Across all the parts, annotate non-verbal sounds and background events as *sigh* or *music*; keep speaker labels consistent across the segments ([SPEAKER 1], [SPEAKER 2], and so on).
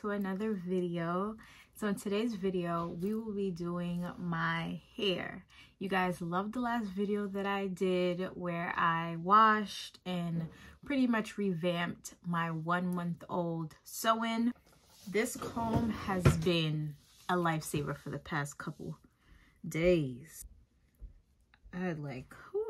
[SPEAKER 1] to another video. So in today's video we will be doing my hair. You guys loved the last video that i did where i washed and pretty much revamped my one month old sew-in this comb has been a lifesaver for the past couple days. I had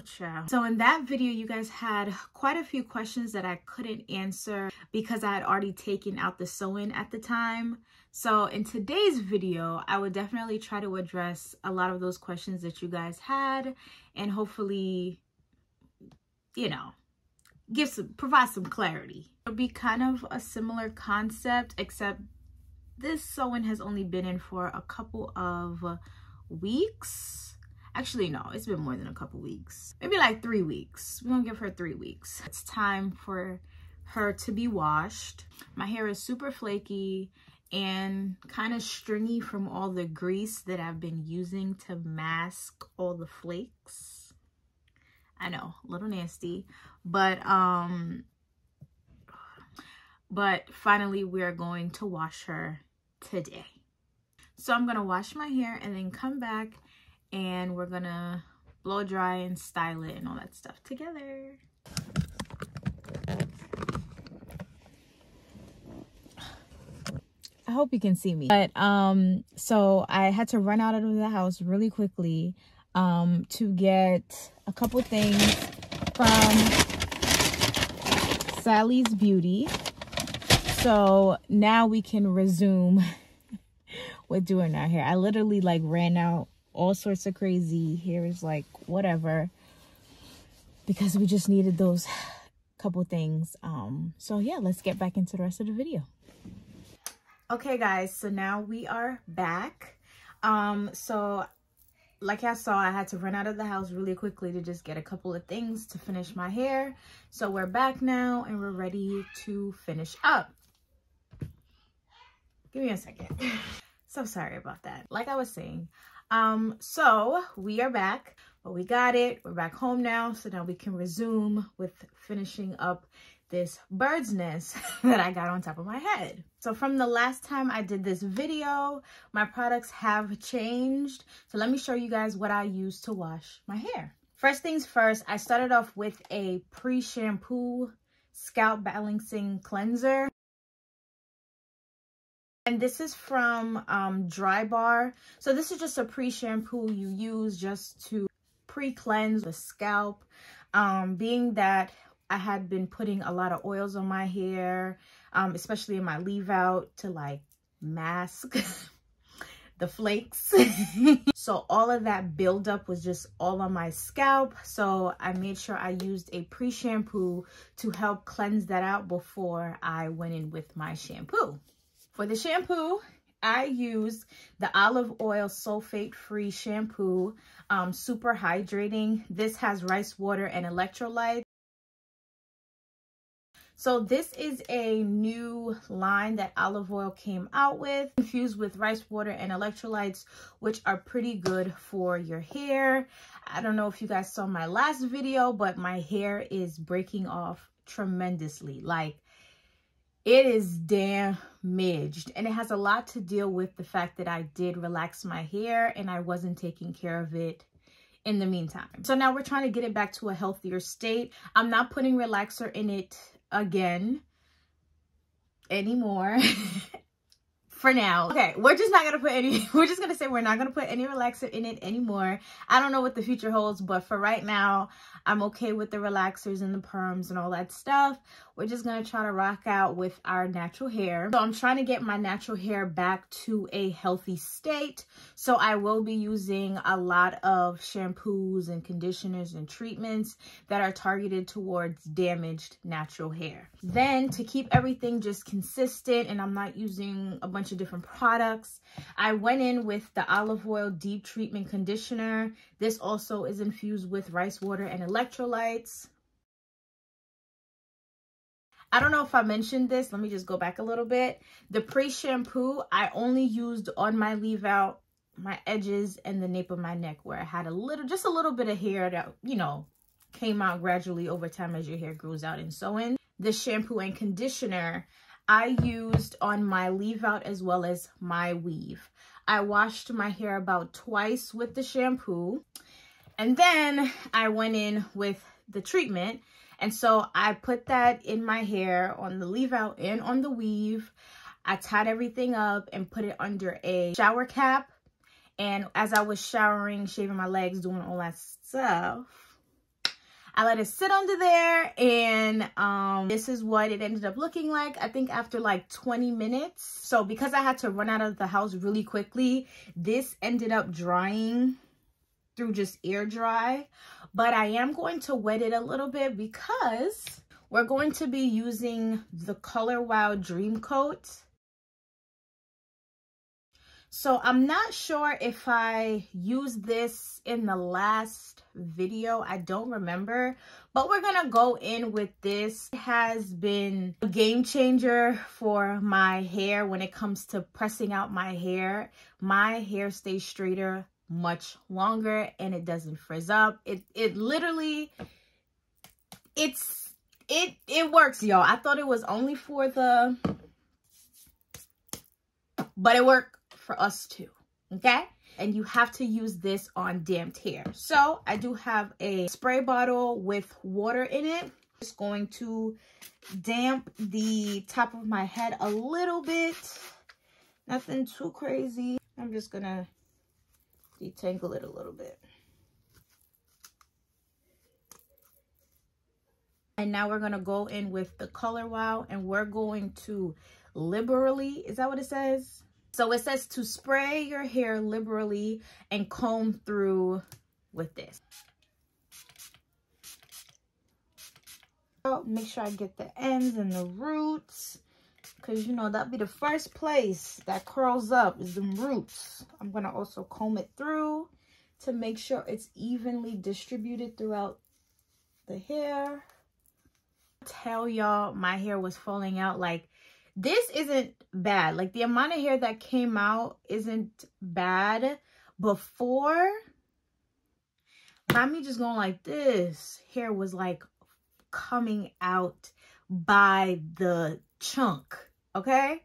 [SPEAKER 1] child. So in that video, you guys had quite a few questions that I couldn't answer because I had already taken out the sew-in at the time. So in today's video, I would definitely try to address a lot of those questions that you guys had and hopefully, you know, give some, provide some clarity. It'll be kind of a similar concept, except this sew-in has only been in for a couple of weeks Actually, no, it's been more than a couple weeks. Maybe like three weeks. We're gonna give her three weeks. It's time for her to be washed. My hair is super flaky and kind of stringy from all the grease that I've been using to mask all the flakes. I know, a little nasty, but um, but finally we're going to wash her today. So I'm gonna wash my hair and then come back and we're gonna blow dry and style it and all that stuff together. I hope you can see me. But um so I had to run out of the house really quickly um to get a couple things from Sally's Beauty. So now we can resume *laughs* with doing our hair. I literally like ran out all sorts of crazy. Here is like whatever. Because we just needed those couple things. Um, so yeah, let's get back into the rest of the video. Okay guys, so now we are back. Um, so like I saw, I had to run out of the house really quickly to just get a couple of things to finish my hair. So we're back now and we're ready to finish up. Give me a second. *laughs* so sorry about that. Like I was saying, um, so we are back, but we got it. We're back home now. So now we can resume with finishing up this bird's nest *laughs* that I got on top of my head. So from the last time I did this video, my products have changed. So let me show you guys what I use to wash my hair. First things first, I started off with a pre-shampoo scalp balancing cleanser. And this is from um, Drybar. So this is just a pre-shampoo you use just to pre-cleanse the scalp. Um, being that I had been putting a lot of oils on my hair, um, especially in my leave out to like mask *laughs* the flakes. *laughs* so all of that buildup was just all on my scalp. So I made sure I used a pre-shampoo to help cleanse that out before I went in with my shampoo. For the shampoo, I use the olive oil sulfate-free shampoo, um, super hydrating. This has rice water and electrolytes. So this is a new line that Olive Oil came out with, infused with rice water and electrolytes, which are pretty good for your hair. I don't know if you guys saw my last video, but my hair is breaking off tremendously. Like it is damaged and it has a lot to deal with the fact that I did relax my hair and I wasn't taking care of it in the meantime. So now we're trying to get it back to a healthier state. I'm not putting relaxer in it again anymore. *laughs* for now. Okay, we're just not gonna put any, *laughs* we're just gonna say we're not gonna put any relaxer in it anymore. I don't know what the future holds, but for right now, I'm okay with the relaxers and the perms and all that stuff. We're just going to try to rock out with our natural hair. So I'm trying to get my natural hair back to a healthy state. So I will be using a lot of shampoos and conditioners and treatments that are targeted towards damaged natural hair. Then to keep everything just consistent and I'm not using a bunch of different products, I went in with the olive oil deep treatment conditioner. This also is infused with rice water and electrolytes. I don't know if I mentioned this. Let me just go back a little bit. The pre-shampoo, I only used on my leave out, my edges, and the nape of my neck where I had a little, just a little bit of hair that, you know, came out gradually over time as your hair grows out and so in. The shampoo and conditioner, I used on my leave out as well as my weave. I washed my hair about twice with the shampoo. And then I went in with the treatment. And so I put that in my hair on the leave out and on the weave. I tied everything up and put it under a shower cap. And as I was showering, shaving my legs, doing all that stuff, I let it sit under there and um, this is what it ended up looking like. I think after like 20 minutes. So because I had to run out of the house really quickly, this ended up drying through just air dry. But I am going to wet it a little bit because we're going to be using the Color Wow Dream Coat so I'm not sure if I used this in the last video. I don't remember. But we're going to go in with this. It has been a game changer for my hair when it comes to pressing out my hair. My hair stays straighter much longer and it doesn't frizz up. It it literally it's it it works, y'all. I thought it was only for the but it worked for us too, okay? And you have to use this on damped hair. So I do have a spray bottle with water in it. Just going to damp the top of my head a little bit. Nothing too crazy. I'm just gonna detangle it a little bit. And now we're going to go in with the Color Wow and we're going to liberally, is that what it says? So it says to spray your hair liberally and comb through with this. Oh, make sure I get the ends and the roots because, you know, that'll be the first place that curls up is the roots. I'm going to also comb it through to make sure it's evenly distributed throughout the hair. Tell y'all my hair was falling out like this isn't bad. Like the amount of hair that came out isn't bad. Before, by me just going like this, hair was like coming out by the chunk, okay?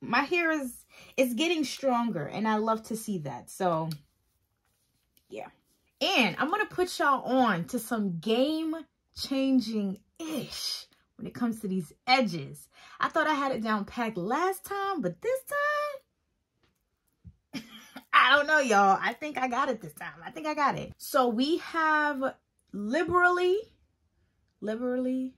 [SPEAKER 1] My hair is, is getting stronger and I love to see that. So, yeah. And I'm going to put y'all on to some game-changing-ish when it comes to these edges. I thought I had it down packed last time, but this time, *laughs* I don't know, y'all. I think I got it this time. I think I got it. So we have liberally, liberally,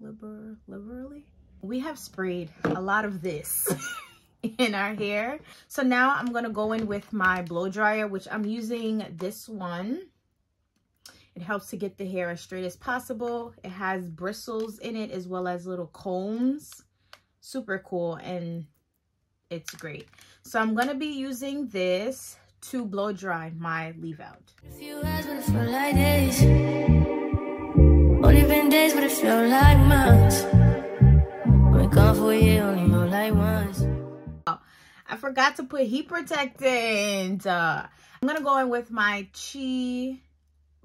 [SPEAKER 1] liber, liberally. We have sprayed a lot of this *laughs* in our hair. So now I'm going to go in with my blow dryer, which I'm using this one. It helps to get the hair as straight as possible. It has bristles in it as well as little combs. Super cool and it's great. So I'm going to be using this to blow dry my leave out. Only been days, but it felt like months. Gone for a year, only know like once. Oh, I forgot to put heat protectant. Uh, I'm going to go in with my Chi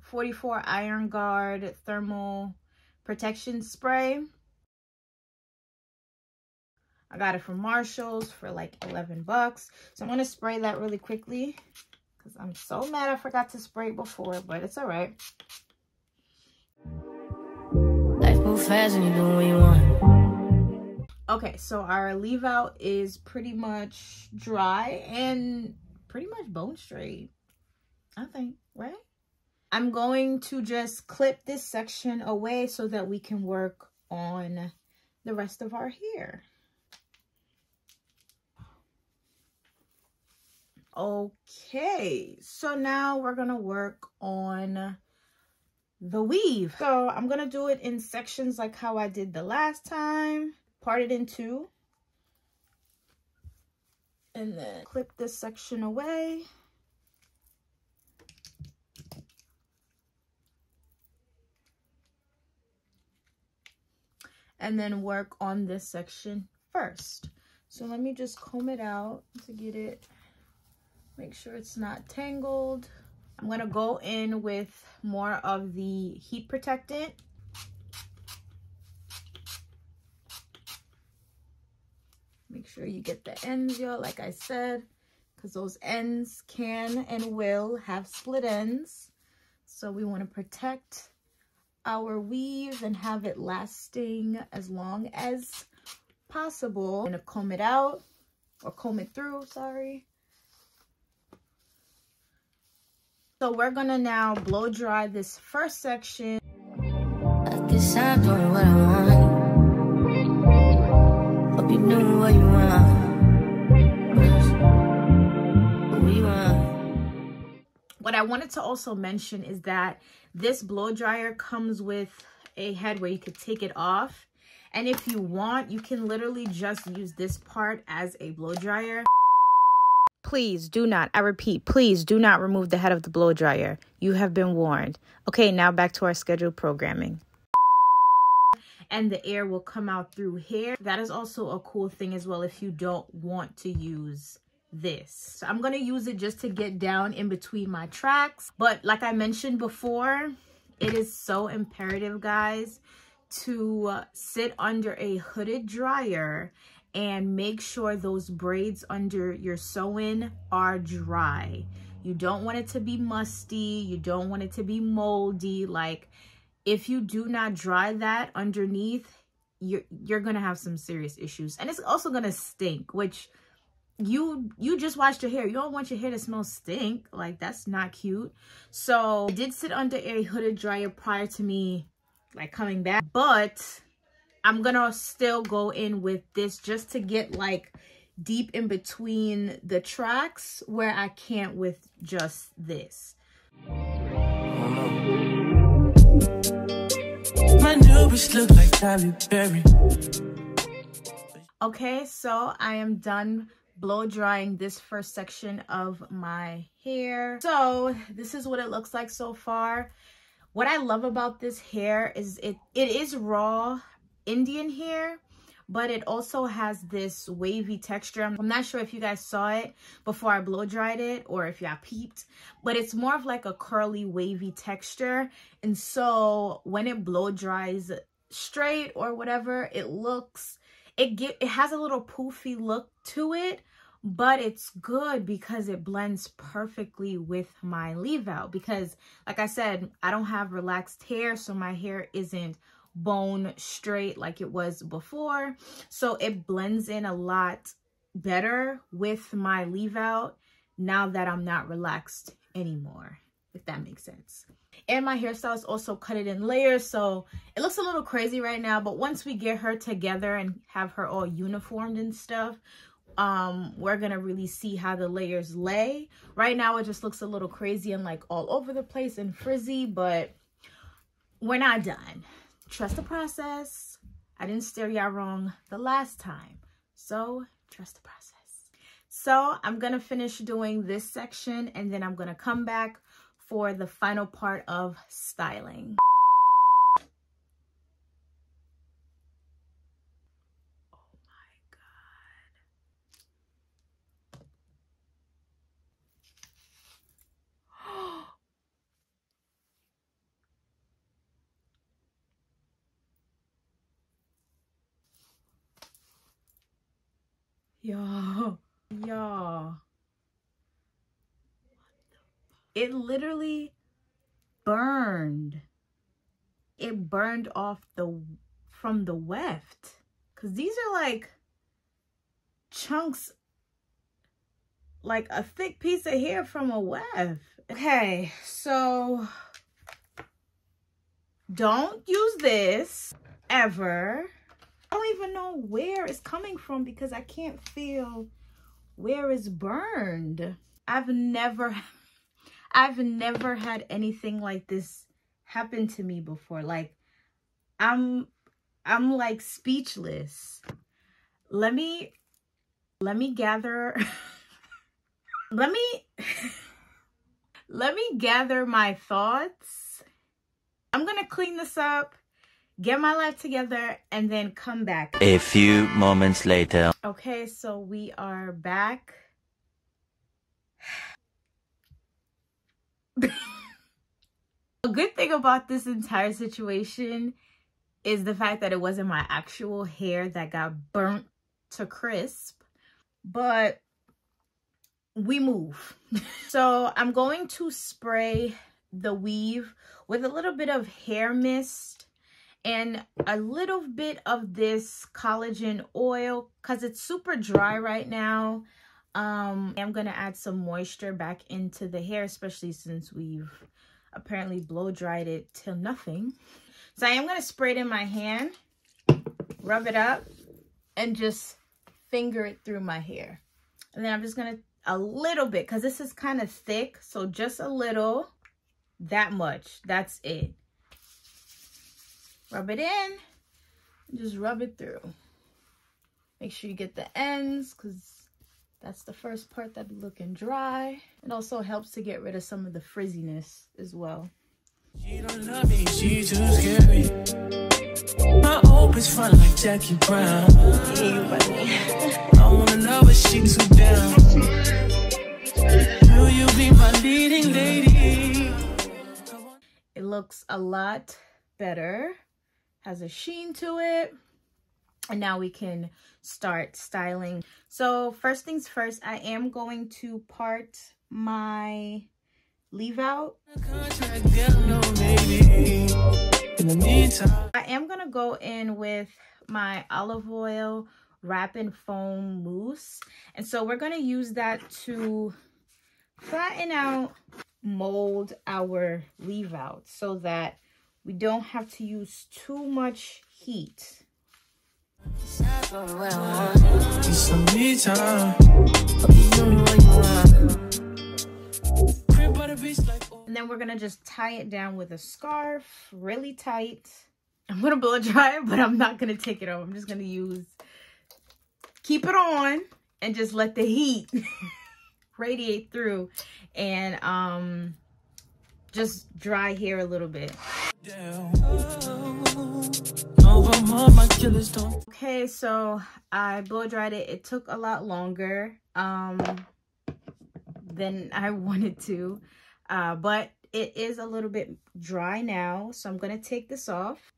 [SPEAKER 1] 44 Iron Guard Thermal Protection Spray. I got it from Marshall's for like 11 bucks. So I'm going to spray that really quickly because I'm so mad I forgot to spray before, but it's all right. Life move fast and you do what you want. Okay, so our leave out is pretty much dry and pretty much bone straight. I think, right? I'm going to just clip this section away so that we can work on the rest of our hair. Okay, so now we're to work on the weave. So I'm to do it in sections like how I did the last time. Part it in two. And then clip this section away. and then work on this section first. So let me just comb it out to get it, make sure it's not tangled. I'm gonna go in with more of the heat protectant. Sure you get the ends, y'all, like I said, because those ends can and will have split ends. So we want to protect our weave and have it lasting as long as possible. I'm going to comb it out or comb it through, sorry. So we're going to now blow dry this first section. To also mention is that this blow dryer comes with a head where you could take it off. And if you want, you can literally just use this part as a blow dryer. Please do not, I repeat, please do not remove the head of the blow dryer. You have been warned. Okay, now back to our scheduled programming and the air will come out through here. That is also a cool thing as well if you don't want to use this. So I'm going to use it just to get down in between my tracks. But like I mentioned before, it is so imperative, guys, to uh, sit under a hooded dryer and make sure those braids under your sew-in are dry. You don't want it to be musty. You don't want it to be moldy. Like, if you do not dry that underneath, you're, you're going to have some serious issues. And it's also going to stink, which you you just washed your hair. You don't want your hair to smell stink. Like that's not cute. So i did sit under a hooded dryer prior to me like coming back. But i'm gonna still go in with this just to get like deep in between the tracks where i can't with just this. My new look like Berry. Okay, so I am done blow drying this first section of my hair. So this is what it looks like so far. What I love about this hair is it it is raw Indian hair, but it also has this wavy texture. I'm not sure if you guys saw it before I blow dried it or if y'all peeped, but it's more of like a curly wavy texture. And so when it blow dries straight or whatever, it looks it get it has a little poofy look to it but it's good because it blends perfectly with my leave out because like I said I don't have relaxed hair so my hair isn't bone straight like it was before. So it blends in a lot better with my leave out now that I'm not relaxed anymore if that makes sense. And my hairstyle is also cut it in layers so it looks a little crazy right now but once we get her together and have her all uniformed and stuff um we're gonna really see how the layers lay. Right now it just looks a little crazy and like all over the place and frizzy but we're not done. Trust the process. I didn't steer y'all wrong the last time. So trust the process. So i'm gonna finish doing this section and then i'm gonna come back for the final part of styling. Y'all, y'all it literally burned. It burned off the from the weft. Cause these are like chunks, like a thick piece of hair from a weft. Okay, so don't use this ever. I don't even know where it's coming from because I can't feel where it's burned. I've never *laughs* I've never had anything like this happen to me before. Like, I'm, I'm like speechless. Let me, let me gather, *laughs* let me, *laughs* let me gather my thoughts. I'm going to clean this up, get my life together, and then come back.
[SPEAKER 2] A few moments later.
[SPEAKER 1] Okay, so we are back. a good thing about this entire situation is the fact that it wasn't my actual hair that got burnt to crisp, but we move. *laughs* so I'm going to spray the weave with a little bit of hair mist and a little bit of this collagen oil because it's super dry right now. Um, I'm going to add some moisture back into the hair, especially since we've apparently blow dried it till nothing. So I am going to spray it in my hand, rub it up, and just finger it through my hair. And then I'm just going to, a little bit, because this is kind of thick. So just a little, that much. That's it. Rub it in. Just rub it through. Make sure you get the ends, because that's the first part that be looking dry. It also helps to get rid of some of the frizziness as well. She don't love me, too scary. My hope is fun like Jackie Brown. *laughs* I wanna she too down. Will you be my leading lady? It looks a lot better. Has a sheen to it. And now we can start styling. So first things first, I am going to part my leave out. I am going to go in with my olive oil wrap and foam mousse. And so we're going to use that to flatten out, mold our leave out so that we don't have to use too much heat. And then we're gonna just tie it down with a scarf, really tight. I'm gonna blow dry it, but I'm not gonna take it off. I'm just gonna use, keep it on and just let the heat *laughs* radiate through and um, just dry hair a little bit. Okay, so I blow dried it. It took a lot longer um, than I *laughs* wanted to, uh, but it is a little bit dry now. So I'm going to take this off.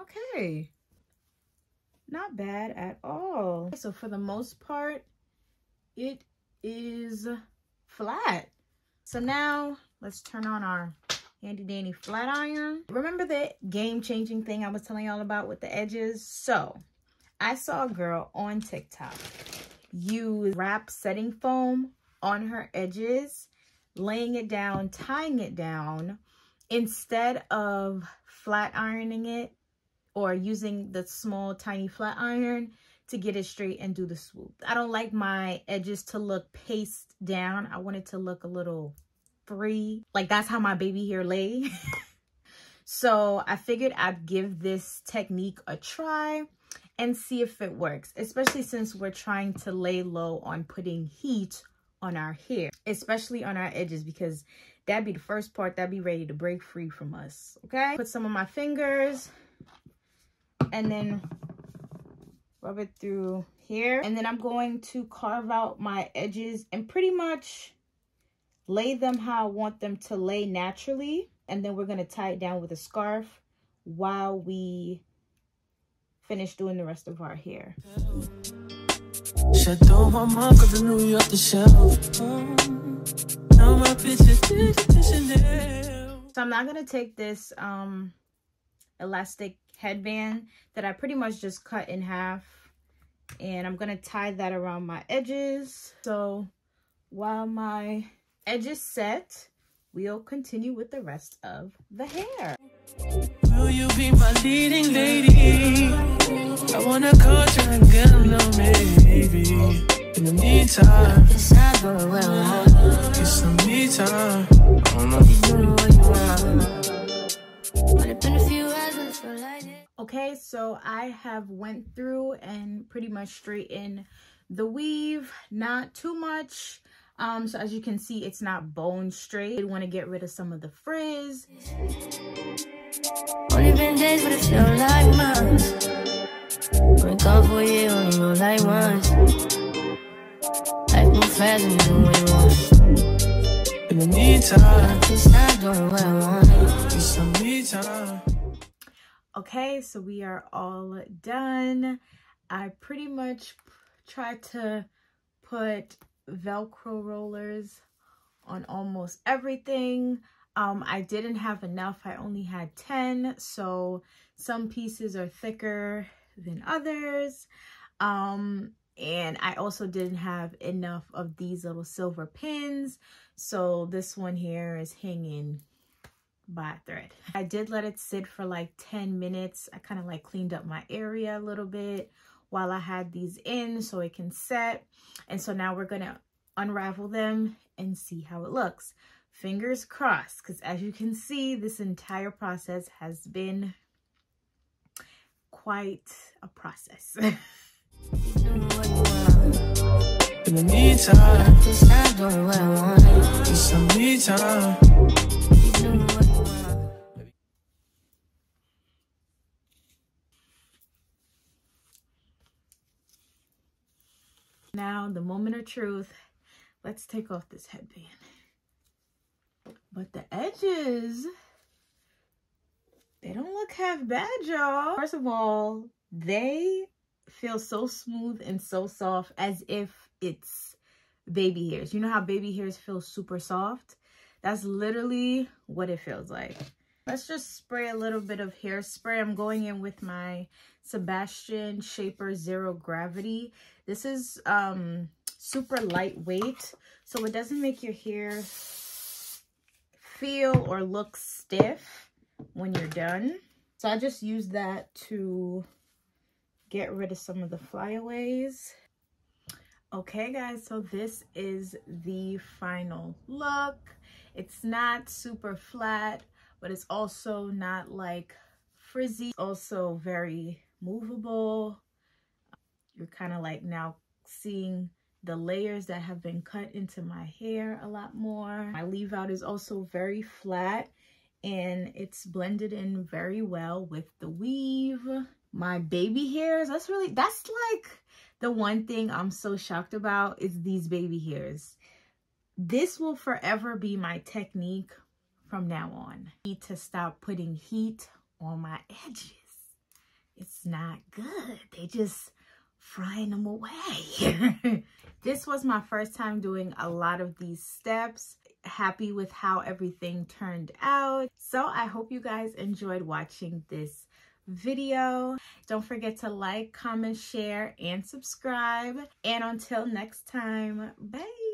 [SPEAKER 1] Okay, not bad at all. So for the most part, it is flat. So now let's turn on our handy dandy flat iron. Remember the game-changing thing I was telling y'all about with the edges? So, I saw a girl on TikTok use wrap setting foam on her edges, laying it down, tying it down, instead of flat ironing it or using the small tiny flat iron to get it straight and do the swoop. I don't like my edges to look paste down. I want it to look a little Like that's how my baby hair lay. *laughs* so I figured I'd give this technique a try and see if it works, especially since we're trying to lay low on putting heat on our hair, especially on our edges because that'd be the first part that'd be ready to break free from us, okay? Put some of my fingers and then rub it through here. And then I'm going to carve out my edges and pretty much lay them how I want them to lay naturally. And then we're going to tie it down with a scarf while we finish doing the rest of our hair. So I'm not going to take this um, elastic headband that I pretty much just cut in half. And I'm going to tie that around my edges. So while my edges set, we'll continue with the rest of the hair. Will you be my leading lady? I wanna coach and get a little maybe. In the meantime, it's not going well. Get some me. I don't know if you doing what you want. But it's been a few hours, feel like. Okay, so I have went through and pretty much straightened the weave. Not too much um, so as you can see, it's not bone straight. You want to get rid of some of the frizz. Only been days, but it feel like months. When gone for a year, only know like once. Life move fast and you do what you want. In the meantime, just not doing what I want. Just some me time. Okay, so we are all done. I pretty much tried to put Velcro rollers on almost everything. Um, I didn't have enough. I only had 10. So some pieces are thicker than others. Um, and I also didn't have enough of these little silver pins. So this one here is hanging by a thread. I did let it sit for like 10 minutes. I kind of like cleaned up my area a little bit while I had these in so it can set. And so now we're going to unravel them and see how it looks. Fingers crossed, because as you can see, this entire process has been quite a process. *laughs* In the meantime, stop doing what I want. It's some me Now, the moment of truth. Let's take off this headband. But the edges, they don't look half bad, y'all. First of all, they feel so smooth and so soft as if it's baby hairs. You know how baby hairs feel super soft? That's literally what it feels like. Let's just spray a little bit of hairspray. I'm going in with my Sebastian Shaper Zero Gravity. This is um, super lightweight, so it doesn't make your hair feel or look stiff when you're done. So I just use that to get rid of some of the flyaways. Okay, guys, so this is the final look. It's not super flat, but it's also not like frizzy. Also very movable. You're kind of like now seeing the layers that have been cut into my hair a lot more. My leave out is also very flat and it's blended in very well with the weave my baby hairs that's really that's like the one thing i'm so shocked about is these baby hairs this will forever be my technique from now on I need to stop putting heat on my edges it's not good they just frying them away *laughs* this was my first time doing a lot of these steps happy with how everything turned out so i hope you guys enjoyed watching this video. Don't forget to like, comment, share, and subscribe. And until next time, bye.